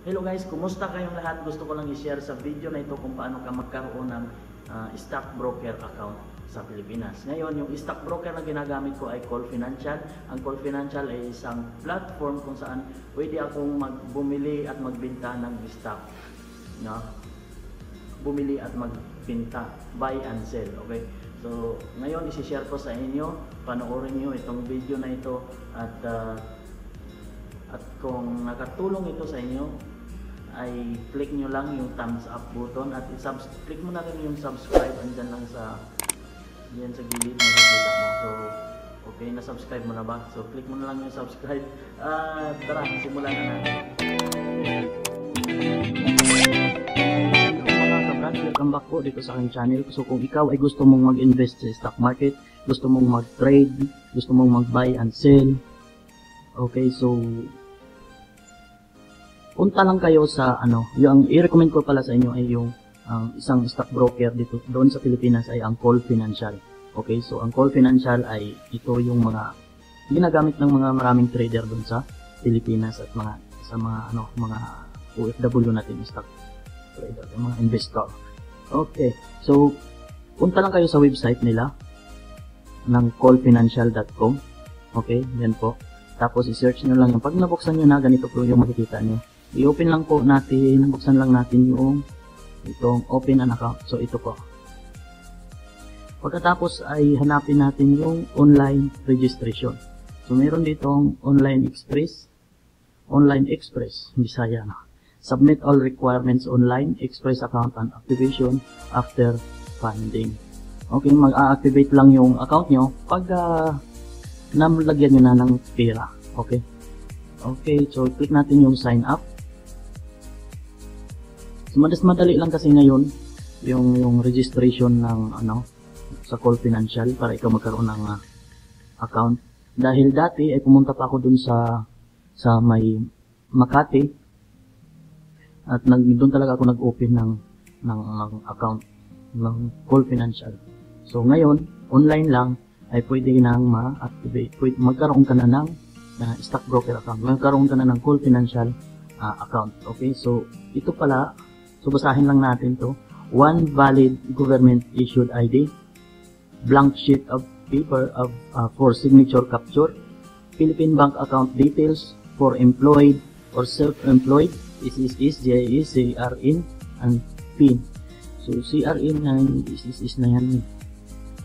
Hello guys, kumusta kayong lahat? Gusto ko lang i-share sa video na ito kung paano ka magkaroon ng ah, stockbroker account sa Pilipinas. Ngayon, yung stockbroker na ginagamit ko ay Call Financial. Ang Call Financial ay isang platform kung saan pwede akong magbumili at magbenta ng stock. No? Bumili at magbenta, buy and sell, okay? So, ngayon isi-share ko sa inyo, panoorin niyo itong video na ito at ah, at kung nakatulong ito sa inyo, ay click nyo lang yung thumbs up button at click mo na rin yung subscribe andyan lang sa yan sa gilid makikita mo. So, okay, na-subscribe mo na ba? So, click mo na lang yung subscribe. Ah, tara, simulan na natin. Welcome back po dito sa aking channel. So, kung ikaw ay gusto mong mag-invest sa stock market, gusto mong mag-trade, gusto mong mag-buy and sell, okay, so, punta lang kayo sa ano, yung i-recommend ko pala sa inyo ay yung ang isang stockbroker dito doon sa Pilipinas ay ang Call Financial. Okay, so ang Call Financial ay ito yung mga ginagamit ng mga maraming trader doon sa Pilipinas at mga sa mga ano mga OFW natin stock trader, yung mga investor. Okay, so punta lang kayo sa website nila ng callfinancial.com. Okay, yan po. Tapos i-search nyo lang yung pag nabuksan nyo na ganito po yung makikita nyo. I-open lang po natin, buksan lang natin yung itong open an account. So ito po. Pagkatapos ay hanapin natin yung online registration. So meron ditong online express, online express, Bisaya na. Submit all requirements online, express account and activation after funding. Okay, mag-activate lang yung account nyo pag uh, namlagyan nyo na ng pera. Okay. Okay, so click natin yung sign up. Mas madali lang kasi ngayon yung yung registration ng ano sa Call Financial para ikaw magkaroon ng ah, account. Dahil dati ay pumunta pa ako dun sa sa may Makati at nag doon talaga ako nag-open ng ng, ng account ng Call Financial. So ngayon, online lang ay pwede nang ma-activate. Pwede, magkaroon ka na ng uh, stockbroker account. Magkaroon ka na ng Call Financial ah, account. Okay, so ito pala So basahin lang natin to. One valid government issued ID, blank sheet of paper of uh, for signature capture, Philippine bank account details for employed or self-employed, is JIS, CRIN, and PIN. So CRIN na is is na yan.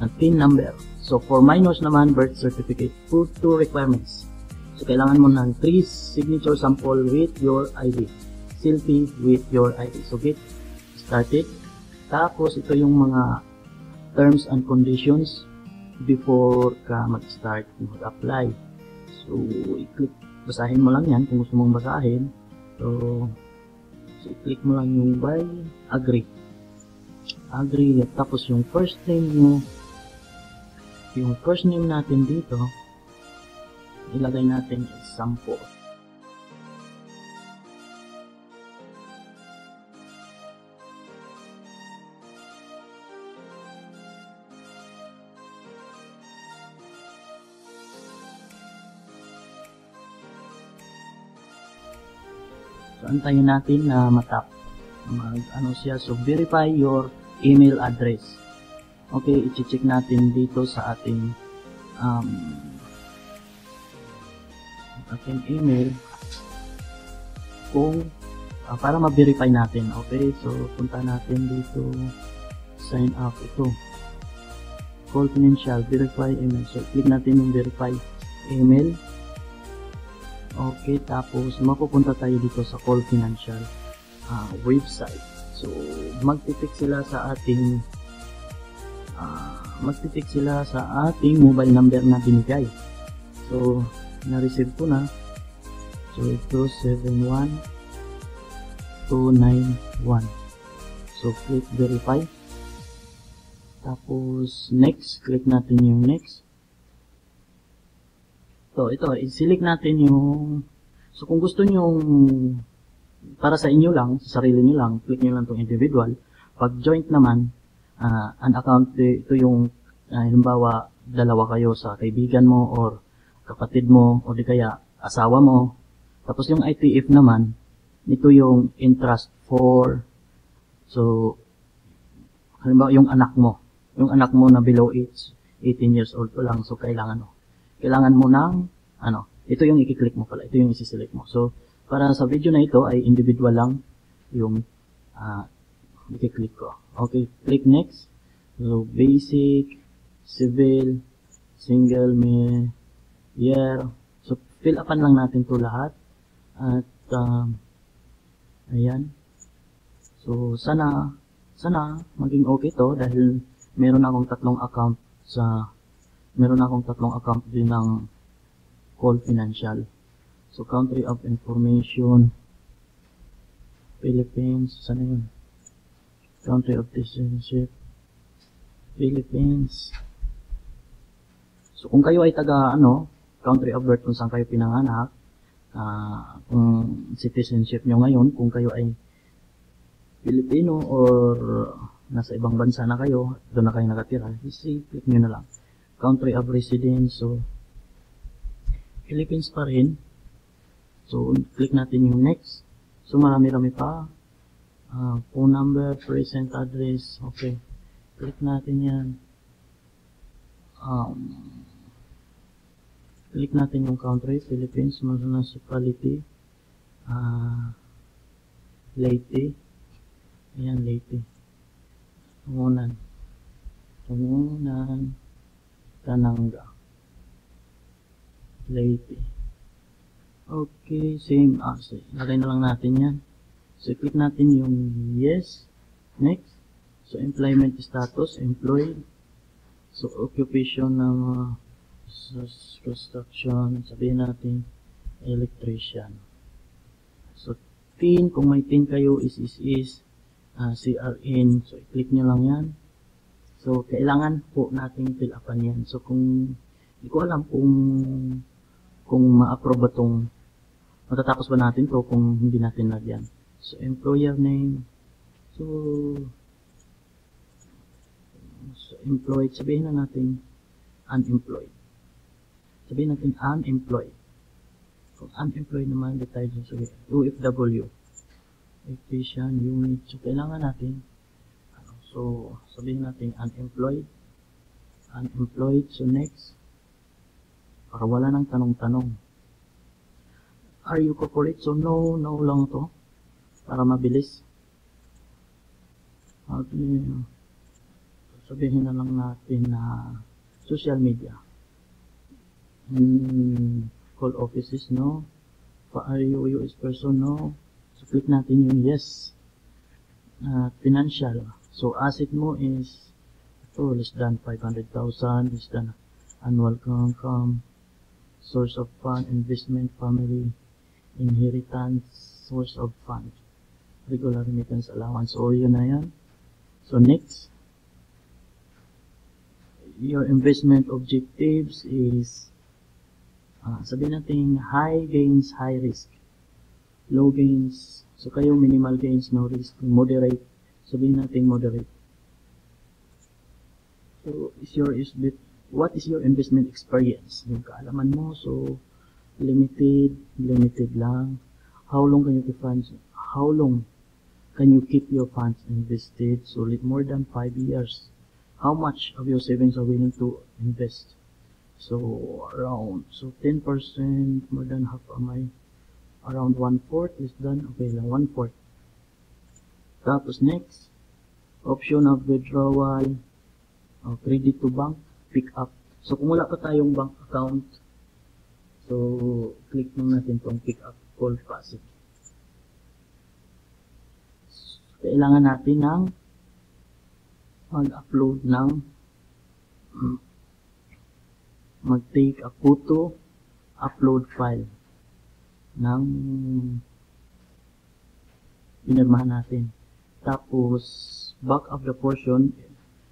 And PIN number. So for minors naman, birth certificate. Two, two requirements. So kailangan mo ng three signature sample with your ID selfie with your ID. So get started. Tapos ito yung mga terms and conditions before ka mag-start mag-apply. So i-click, basahin mo lang yan kung gusto mong basahin. So, so i-click mo lang yung by agree. Agree. Tapos yung first name mo, yung first name natin dito, ilagay natin is sample. So, antayin natin na matap. Mag, ano siya. So, verify your email address. Okay, i-check natin dito sa ating um, ating email kung uh, para ma-verify natin. Okay, so punta natin dito sign up ito. Call Financial, verify email. So, click natin yung verify email. Okay, tapos mapupunta tayo dito sa Call Financial uh, website. So, magtitik sila sa ating uh, magtitik sila sa ating mobile number na binigay. So, na-receive ko na. So, ito 71291. So, click verify. Tapos, next. Click natin yung next. So, ito, i-select natin yung, so kung gusto nyo, para sa inyo lang, sa sarili nyo lang, click nyo lang itong individual. Pag joint naman, uh, an account, ito yung, uh, halimbawa, dalawa kayo sa kaibigan mo or kapatid mo o di kaya asawa mo. Tapos yung ITF naman, nito yung interest for, so, halimbawa yung anak mo, yung anak mo na below age, 18 years old pa lang, so kailangan mo, kailangan mo ng, ano, ito yung i-click mo pala, ito yung isi-select mo. So, para sa video na ito ay individual lang yung uh, i-click ko. Okay, click next. So, basic, civil, single, may, year. So, fill upan lang natin to lahat. At, um, ayan. So, sana, sana maging okay to dahil meron akong tatlong account sa, meron akong tatlong account din ng Call Financial. So, country of information, Philippines, sana yun? Country of citizenship, Philippines. So, kung kayo ay taga, ano, country of birth kung saan kayo pinanganak, uh, kung citizenship nyo ngayon, kung kayo ay Filipino or nasa ibang bansa na kayo, doon na kayo nakatira, i-click nyo na lang. Country of residence, so, Philippines pa rin. So, click natin yung next. So, marami-rami pa. Uh, phone number, present address, okay. Click natin yan. Um, click natin yung country, Philippines, municipality, uh, Leyte. Ayan, Leyte. Tungunan. Tungunan. Tananga. Leyte. Okay, same as. Ah, lagay na lang natin yan. So, click natin yung yes. Next. So, employment status, employed. So, occupation ng uh, construction, sabihin natin, electrician. So, tin, kung may tin kayo, is, is, is, uh, CRN. So, i-click nyo lang yan. So, kailangan po nating fill upan yan. So, kung, hindi ko alam kung, kung ma-approve ba itong, matatapos ba natin to kung hindi natin lagyan. So, employer name. So, so employed, sabihin na natin unemployed. Sabihin natin unemployed. Kung unemployed naman, di tayo sabihin, UFW. Efficient unit. So, kailangan natin, so, sabihin natin unemployed. Unemployed. So, next. Para wala nang tanong-tanong. Are you corporate? So, no, no lang to. Para mabilis. Okay. Sabihin na lang natin na social media. Hmm, call offices, no. Are you US person, no. So, click natin yung yes. Uh, financial. So, asset mo is ito, less than 500,000, less than annual income, source of fund, investment, family, inheritance, source of fund, regular remittance allowance. So, yun na yan. So, next. Your investment objectives is uh, sabihin natin high gains, high risk. Low gains, so kayo minimal gains, no risk. Moderate, sabihin natin moderate. So, is your is what is your investment experience? Yung kaalaman mo, so limited, limited lang. How long can you keep funds? How long can you keep your funds invested? So, more than 5 years how much of your savings are willing to invest. So around so 10% more than half am I around one fourth is done. Okay lang one fourth. Tapos next option of withdrawal uh, credit to bank pick up. So kung wala pa tayong bank account so click lang natin tong pick up call facet. Kailangan natin ng mag-upload ng mag-take a photo upload file ng pinirmahan natin. Tapos, back of the portion,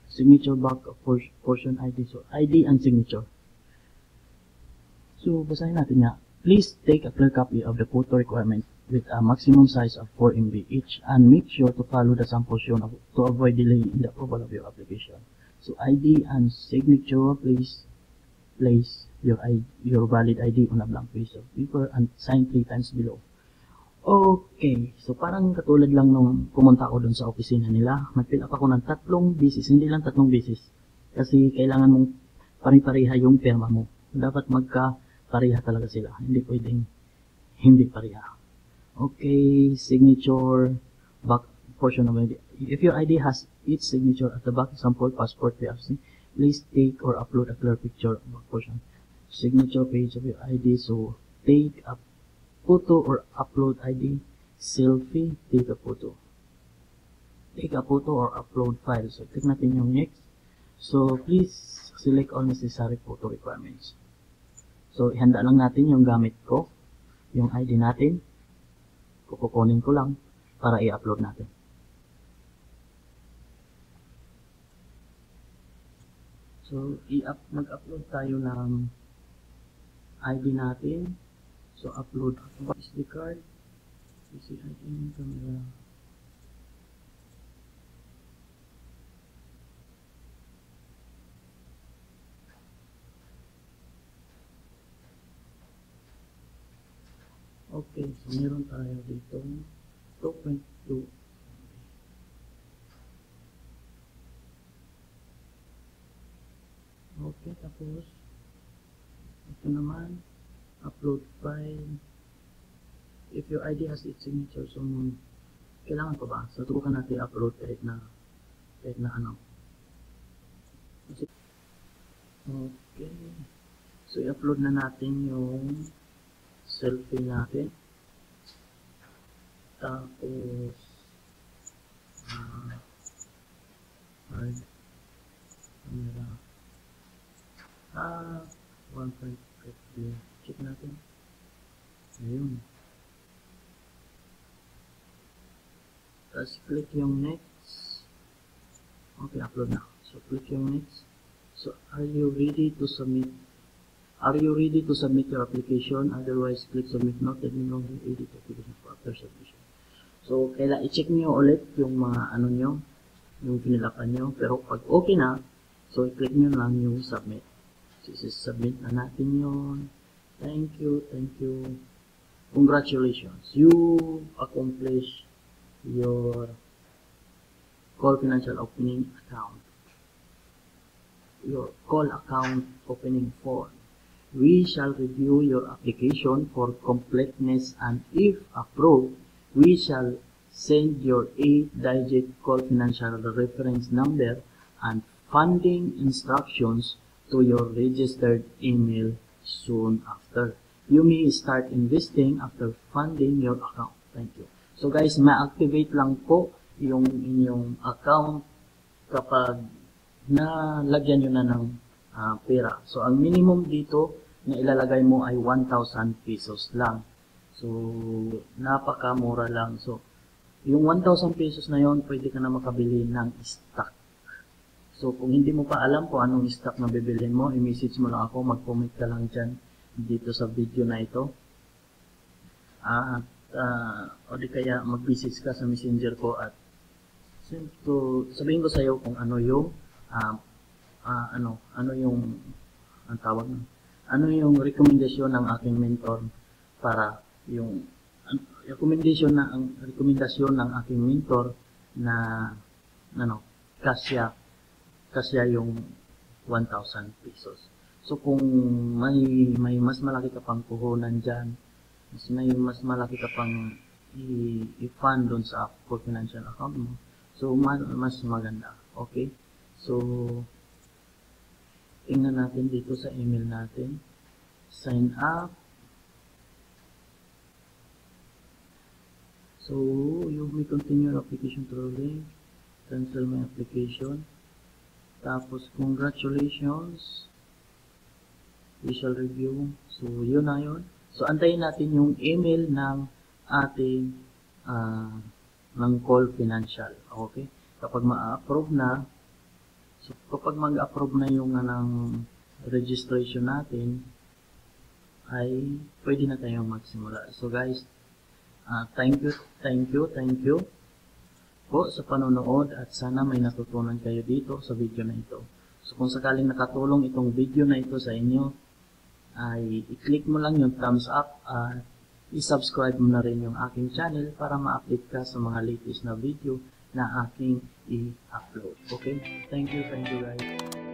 signature back of portion ID. So, ID and signature. So, basahin natin nga. Please take a clear copy of the photo requirement with a maximum size of 4 MB each and make sure to follow the sample shown to avoid delay in the approval of your application. So ID and signature, please place your ID, your valid ID on a blank piece of paper and sign three times below. Okay. So parang katulad lang nung pumunta ako dun sa opisina nila, nag-fill up ako ng tatlong bisis, hindi lang tatlong bisis. Kasi kailangan mong pare-pareha yung perma mo. Dapat magka-pareha talaga sila. Hindi pwedeng hindi pareha. Okay, signature, back portion of ID. If your ID has its signature at the back, example, passport, PFC, please take or upload a clear picture of back portion. Signature page of your ID, so take a photo or upload ID, selfie, take a photo. Take a photo or upload file. So, click natin yung next. So, please select all necessary photo requirements. So, ihanda lang natin yung gamit ko, yung ID natin. Kukukunin ko lang para i-upload natin. So, i-up, mag-upload tayo ng ID natin. So, upload SD card, PC ID, camera. Okay, so meron tayo dito. 2.2 Okay, tapos. Ito naman upload file if your ID has its signature so kailangan pa ba? So tubukan natin upload kahit na kahit na ano. Okay. So i-upload na natin yung selfie natin. Tapos uh, hard camera ah 1.50 check natin ayun tapos click yung next okay upload na so click yung next so are you ready to submit Are you ready to submit your application? Otherwise, click submit now. Let me know you edit application for after submission. So, kailan i-check niyo ulit yung mga ano nyo, yung pinilapan nyo. Pero pag okay na, so i-click nyo lang yung submit. So, submit na natin yon. Thank you, thank you. Congratulations. You accomplished your call financial opening account. Your call account opening form. we shall review your application for completeness and if approved, we shall send your 8-digit call financial reference number and funding instructions to your registered email soon after. You may start investing after funding your account. Thank you. So guys, ma-activate lang po yung inyong account kapag nalagyan nyo na ng uh, pera. So ang minimum dito na ilalagay mo ay 1,000 pesos lang. So, napakamura lang. So, yung 1,000 pesos na yon pwede ka na makabili ng stock. So, kung hindi mo pa alam kung anong stock na bibilhin mo, i-message mo lang ako, mag-comment ka lang dyan dito sa video na ito. At, uh, o di kaya mag-message ka sa messenger ko at so, sabihin ko sa iyo kung ano yung uh, uh, ano, ano yung ang tawag ng ano yung rekomendasyon ng aking mentor para yung rekomendasyon na ang rekomendasyon ng aking mentor na ano kasya kasya yung 1,000 pesos. So kung may may mas malaki ka pang puhunan diyan, mas may mas malaki ka pang i-fund doon sa for financial account mo. So mas, mas maganda. Okay? So Tingnan natin dito sa email natin. Sign up. So, you may continue application through link. Cancel my application. Tapos, congratulations. Shall review. So, yun na yun. So, antayin natin yung email ng ating uh, ng call financial. Okay? Kapag ma-approve na, So, kapag mag-approve na yung anang registration natin, ay pwede na tayong magsimula. So guys, uh, thank you, thank you, thank you po sa panonood at sana may natutunan kayo dito sa video na ito. So kung sakaling nakatulong itong video na ito sa inyo, ay i-click mo lang yung thumbs up at i-subscribe mo na rin yung aking channel para ma-update ka sa mga latest na video na aking i-upload. Okay? Thank you, thank you guys.